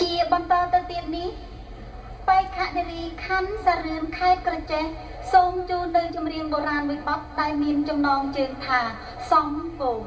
ជាបន្តទៅទៀតនេះបេក្ខនារីខណ្ឌសារឿនខេត្តក្រចេះសូមជូននៅចម្រៀងបុរាណមួយបទដែលមានចំណងជើងថាសំគោង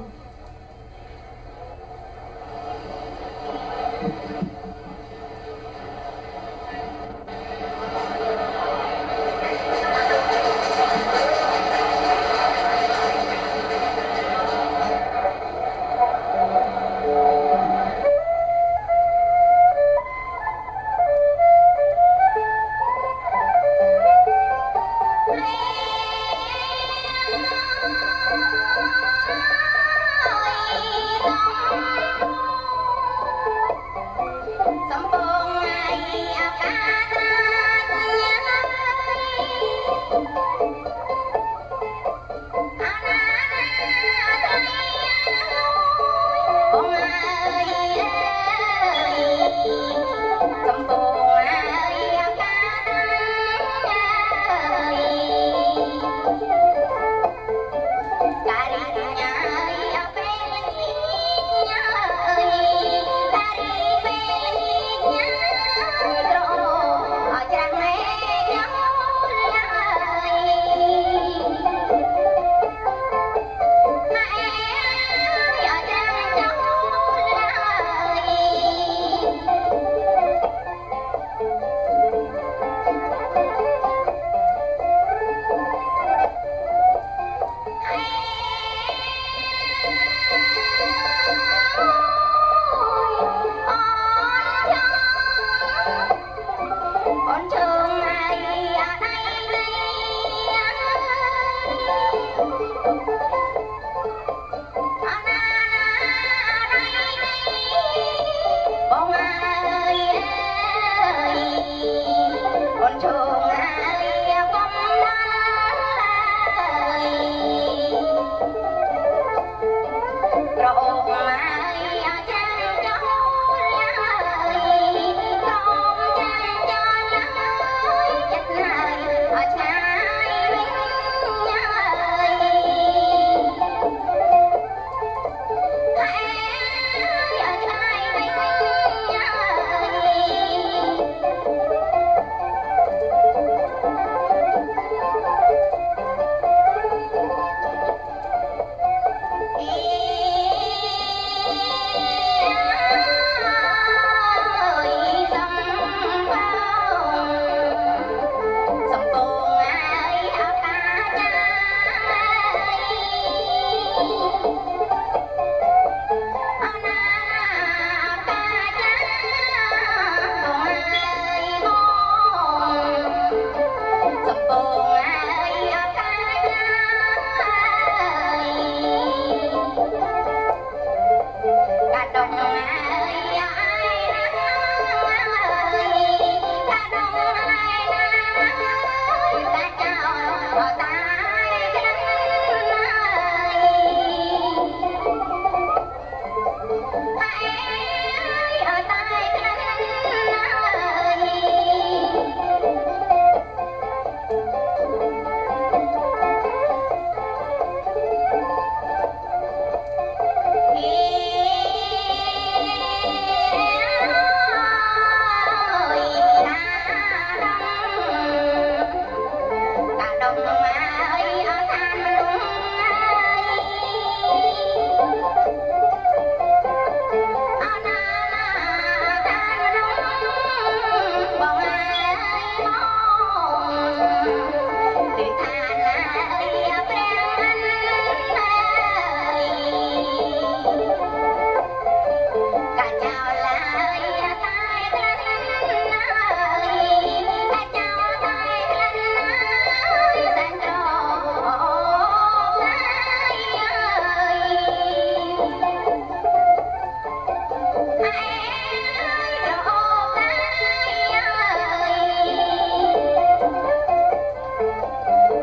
ប្រអូបម៉ា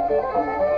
Música